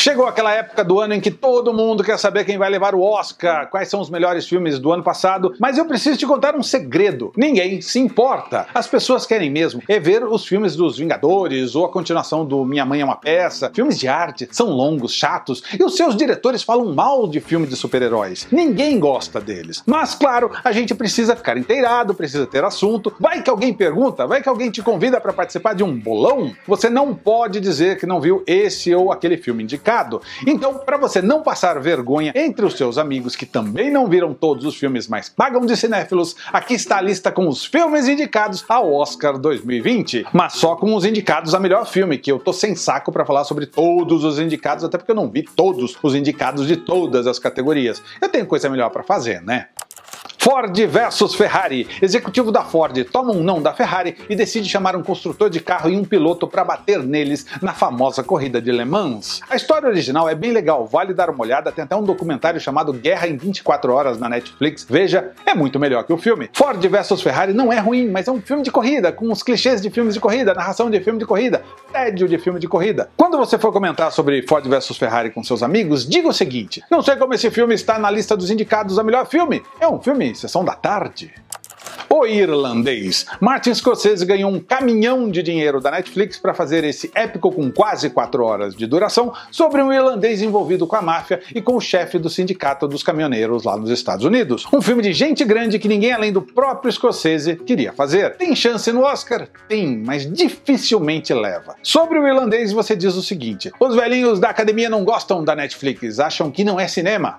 Chegou aquela época do ano em que todo mundo quer saber quem vai levar o Oscar, quais são os melhores filmes do ano passado, mas eu preciso te contar um segredo. Ninguém se importa. As pessoas querem mesmo é ver os filmes dos Vingadores ou a continuação do Minha Mãe é uma Peça. Filmes de arte são longos, chatos e os seus diretores falam mal de filme de super-heróis. Ninguém gosta deles. Mas, claro, a gente precisa ficar inteirado, precisa ter assunto. Vai que alguém pergunta, vai que alguém te convida para participar de um bolão. Você não pode dizer que não viu esse ou aquele filme indicado indicado. Então, para você não passar vergonha entre os seus amigos que também não viram todos os filmes, mas pagam de cinéfilos, aqui está a lista com os filmes indicados ao Oscar 2020. Mas só com os indicados a melhor filme, que eu tô sem saco para falar sobre todos os indicados, até porque eu não vi todos os indicados de todas as categorias. Eu tenho coisa melhor para fazer, né? Ford versus Ferrari. Executivo da Ford toma um não da Ferrari e decide chamar um construtor de carro e um piloto para bater neles na famosa corrida de Le Mans. A história original é bem legal, vale dar uma olhada. Tem até um documentário chamado Guerra em 24 Horas na Netflix. Veja, é muito melhor que o filme. Ford versus Ferrari não é ruim, mas é um filme de corrida, com os clichês de filmes de corrida, narração de filme de corrida, tédio de filme de corrida. Quando você for comentar sobre Ford versus Ferrari com seus amigos, diga o seguinte: não sei como esse filme está na lista dos indicados a melhor filme. É um filme sessão da tarde. O irlandês. Martin Scorsese ganhou um caminhão de dinheiro da Netflix para fazer esse épico com quase 4 horas de duração sobre um irlandês envolvido com a máfia e com o chefe do sindicato dos caminhoneiros lá nos Estados Unidos. Um filme de gente grande que ninguém além do próprio Scorsese queria fazer. Tem chance no Oscar? Tem, mas dificilmente leva. Sobre o irlandês você diz o seguinte: os velhinhos da academia não gostam da Netflix, acham que não é cinema.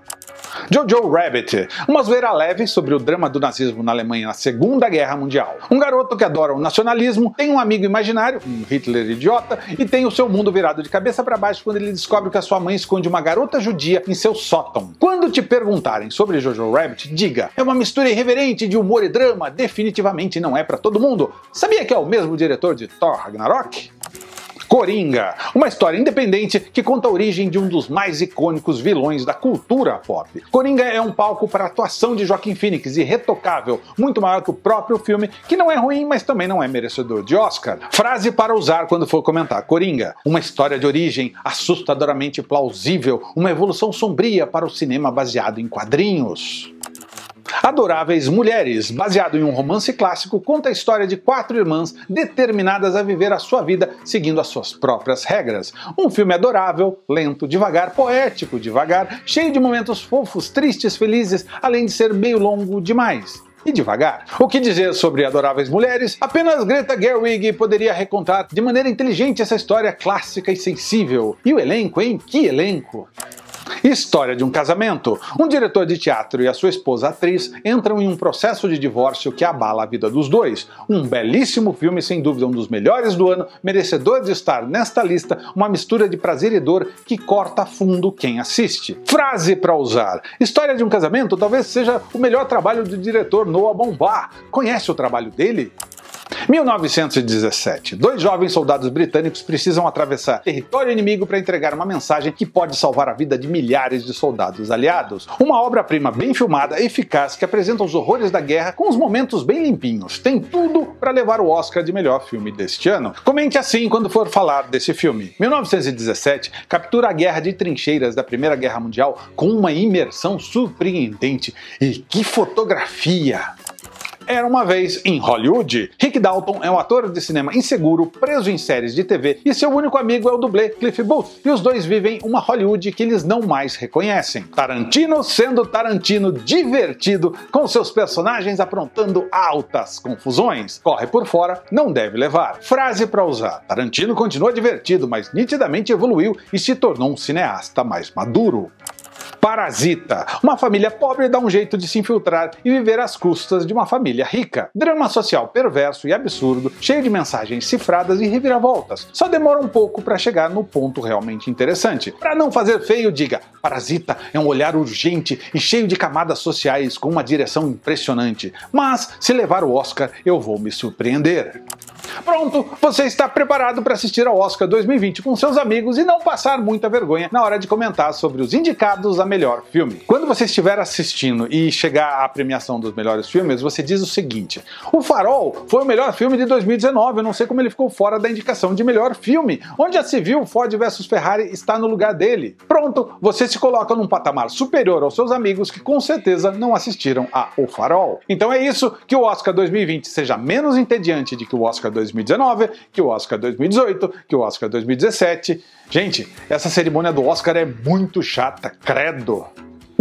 Jojo Rabbit, uma zoeira leve sobre o drama do nazismo na Alemanha na Segunda Guerra Mundial. Um garoto que adora o nacionalismo tem um amigo imaginário, um Hitler idiota, e tem o seu mundo virado de cabeça para baixo quando ele descobre que a sua mãe esconde uma garota judia em seu sótão. Quando te perguntarem sobre Jojo Rabbit, diga: é uma mistura irreverente de humor e drama, definitivamente não é para todo mundo. Sabia que é o mesmo diretor de Thor Ragnarok? Coringa, uma história independente que conta a origem de um dos mais icônicos vilões da cultura pop. Coringa é um palco para a atuação de Joaquim Phoenix irretocável, muito maior que o próprio filme, que não é ruim, mas também não é merecedor de Oscar. Frase para usar quando for comentar Coringa: uma história de origem assustadoramente plausível, uma evolução sombria para o cinema baseado em quadrinhos. Adoráveis Mulheres, baseado em um romance clássico, conta a história de quatro irmãs determinadas a viver a sua vida seguindo as suas próprias regras. Um filme adorável, lento, devagar, poético, devagar, cheio de momentos fofos, tristes, felizes, além de ser meio longo demais e devagar. O que dizer sobre Adoráveis Mulheres? Apenas Greta Gerwig poderia recontar de maneira inteligente essa história clássica e sensível. E o elenco, hein? Que elenco! História de um casamento. Um diretor de teatro e a sua esposa atriz entram em um processo de divórcio que abala a vida dos dois. Um belíssimo filme, sem dúvida um dos melhores do ano, merecedor de estar nesta lista, uma mistura de prazer e dor que corta fundo quem assiste. Frase para usar. História de um casamento talvez seja o melhor trabalho do diretor Noah Baumbach. Conhece o trabalho dele? 1917. Dois jovens soldados britânicos precisam atravessar território inimigo para entregar uma mensagem que pode salvar a vida de milhares de soldados aliados. Uma obra-prima bem filmada, eficaz, que apresenta os horrores da guerra com os momentos bem limpinhos. Tem tudo para levar o Oscar de melhor filme deste ano. Comente assim quando for falar desse filme. 1917 captura a guerra de trincheiras da Primeira Guerra Mundial com uma imersão surpreendente. E que fotografia! Era uma vez em Hollywood. Rick Dalton é um ator de cinema inseguro, preso em séries de TV, e seu único amigo é o dublê Cliff Booth. E os dois vivem uma Hollywood que eles não mais reconhecem. Tarantino sendo Tarantino divertido, com seus personagens aprontando altas confusões. Corre por fora, não deve levar. Frase para usar: Tarantino continua divertido, mas nitidamente evoluiu e se tornou um cineasta mais maduro. Parasita. Uma família pobre dá um jeito de se infiltrar e viver às custas de uma família rica. Drama social perverso e absurdo, cheio de mensagens cifradas e reviravoltas. Só demora um pouco para chegar no ponto realmente interessante. Para não fazer feio, diga: Parasita é um olhar urgente e cheio de camadas sociais com uma direção impressionante. Mas se levar o Oscar, eu vou me surpreender. Pronto, você está preparado para assistir ao Oscar 2020 com seus amigos e não passar muita vergonha na hora de comentar sobre os indicados a melhor filme. Quando você estiver assistindo e chegar à premiação dos melhores filmes, você diz o seguinte: O Farol foi o melhor filme de 2019, eu não sei como ele ficou fora da indicação de melhor filme. Onde se viu Ford vs Ferrari está no lugar dele. Pronto, você se coloca num patamar superior aos seus amigos que com certeza não assistiram a O Farol. Então é isso que o Oscar 2020 seja menos entediante de que o Oscar 2019, que o Oscar 2018, que o Oscar 2017. Gente, essa cerimônia do Oscar é muito chata, credo.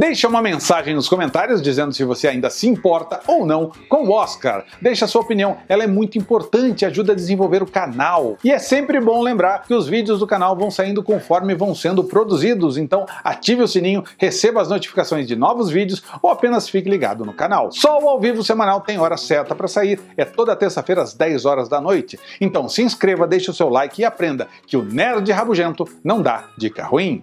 Deixa uma mensagem nos comentários dizendo se você ainda se importa ou não com o Oscar. Deixa sua opinião, ela é muito importante, ajuda a desenvolver o canal. E é sempre bom lembrar que os vídeos do canal vão saindo conforme vão sendo produzidos, então ative o sininho, receba as notificações de novos vídeos ou apenas fique ligado no canal. Só o ao vivo semanal tem hora certa para sair, é toda terça-feira às 10 horas da noite. Então se inscreva, deixe o seu like e aprenda que o nerd rabugento não dá dica ruim.